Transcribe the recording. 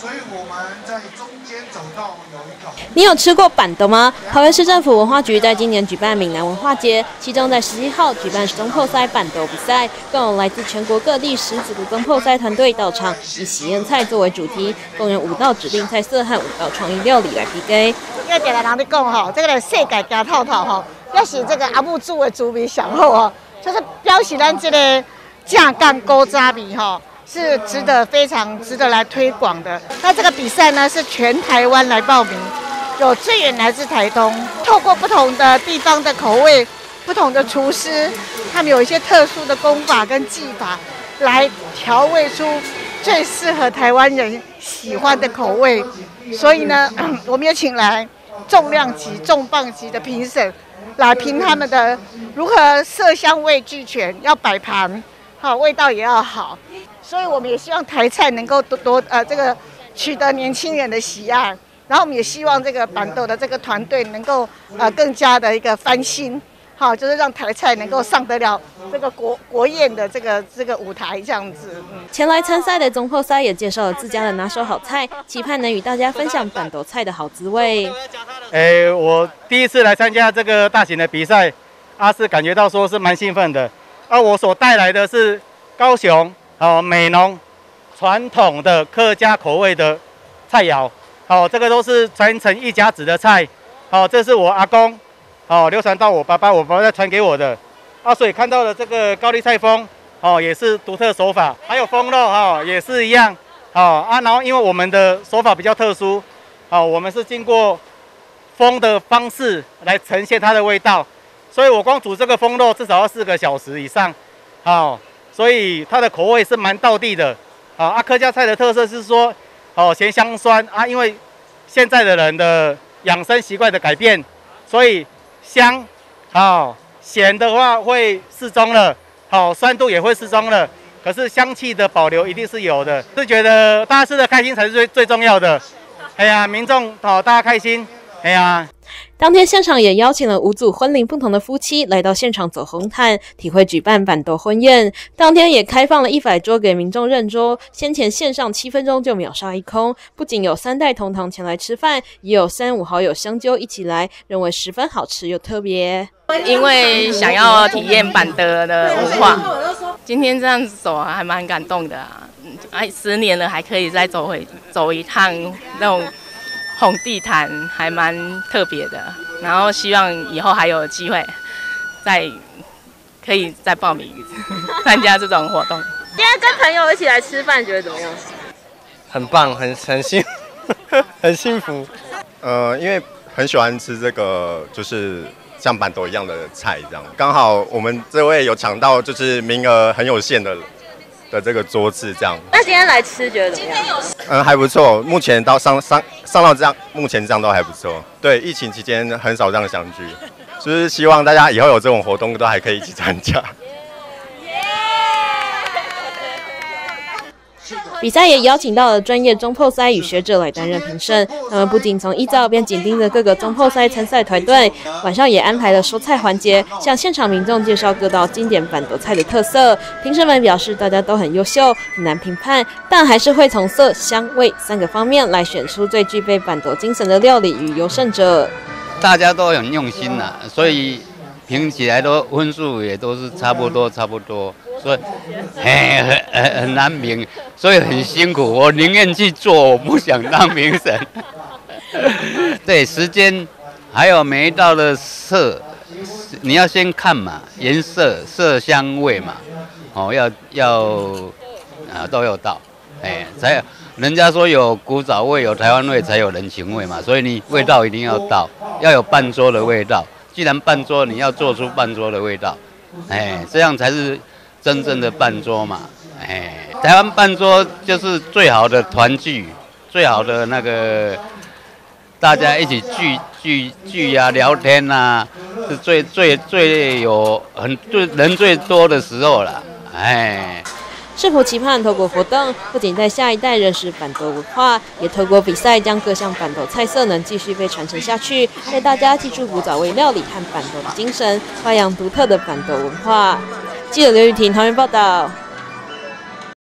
所以我们在中间走道有一个。你有吃过板豆吗？桃园市政府文化局在今年举办闽南文化节，其中在十一号举办中破塞板豆比赛，更有来自全国各地十几个中破塞团队到场，以喜宴菜作为主题，共有五道指定菜色和五道创意料理来 PK。因为别个人在讲吼，这个世界加套套吼，要是这个阿母煮的猪味上好哦，就是表示咱这个正干高渣米吼。是值得非常值得来推广的。那这个比赛呢，是全台湾来报名，有最远来自台东，透过不同的地方的口味，不同的厨师，他们有一些特殊的功法跟技法，来调味出最适合台湾人喜欢的口味。所以呢，我们也请来重量级、重磅级的评审，来评他们的如何色香味俱全，要摆盘，好味道也要好。所以我们也希望台菜能够多多呃这个取得年轻人的喜爱，然后我们也希望这个板豆的这个团队能够呃更加的一个翻新，好，就是让台菜能够上得了这个国国宴的这个这个舞台这样子。前来参赛的总后赛也介绍了自家的拿手好菜，期盼能与大家分享板豆菜的好滋味。哎，我第一次来参加这个大型的比赛，阿是感觉到说是蛮兴奋的。啊，我所带来的是高雄。哦，美浓传统的客家口味的菜肴，哦，这个都是传承一家子的菜，哦，这是我阿公，哦，流传到我爸爸，我爸爸再传给我的，啊，所以看到了这个高丽菜风，哦，也是独特手法，还有风肉，哈，也是一样，哦，啊，然后因为我们的手法比较特殊，哦，我们是经过风的方式来呈现它的味道，所以我光煮这个风肉至少要四个小时以上，好。所以它的口味是蛮道地的，啊，阿客家菜的特色是说，哦，咸香酸。啊，因为现在的人的养生习惯的改变，所以香，好，咸的话会适中了，好，酸度也会适中了，可是香气的保留一定是有的，是觉得大家吃的开心才是最最重要的，哎呀，民众好，大家开心，哎呀。当天现场也邀请了五组婚龄不同的夫妻来到现场走红毯，体会举办板豆婚宴。当天也开放了一百桌给民众认桌，先前线上七分钟就秒杀一空。不仅有三代同堂前来吃饭，也有三五好友相揪一起来，认为十分好吃又特别。因为想要体验板德的文化，今天这样子走还蛮感动的啊！哎，十年了还可以再走回走一趟那种。红地毯还蛮特别的，然后希望以后还有机会再可以再报名参加这种活动。今天跟朋友一起来吃饭，觉得怎么样？很棒，很很幸 很幸福。呃，因为很喜欢吃这个，就是像板豆一样的菜，这样刚好我们这位有抢到，就是名额很有限的。的这个桌子这样，那今天来吃觉得怎么样？嗯，还不错。目前到上上上到这样，目前这样都还不错。对，疫情期间很少这样相聚，就是希望大家以后有这种活动都还可以一起参加。比赛也邀请到了专业中破赛与学者来担任评审，他们不仅从一照边紧盯着各个中破赛参赛团队，晚上也安排了说菜环节，向现场民众介绍各道经典板豆菜的特色。评审们表示，大家都很优秀，很难评判，但还是会从色、香、味三个方面来选出最具备板豆精神的料理与优胜者。大家都很用心呐，所以评起来都分数也都是差不多，差不多。所以，很很很难评，所以很辛苦。我宁愿去做，我不想当评审。对，时间还有每一道的色，你要先看嘛，颜色、色香味嘛，哦，要要啊都有到，哎，才有。人家说有古早味，有台湾味，才有人情味嘛。所以你味道一定要到，要有半桌的味道。既然半桌，你要做出半桌的味道，哎，这样才是。真正的半桌嘛，哎，台湾半桌就是最好的团聚，最好的那个大家一起聚聚聚呀，聊天呐，是最最最有很最人最多的时候了，哎。是否期盼透过活动，不仅在下一代认识板豆文化，也透过比赛将各项板豆菜色能继续被传承下去，带大家记住古早味料理和板豆的精神，发扬独特的板豆文化。记者刘雨婷，桃园报道。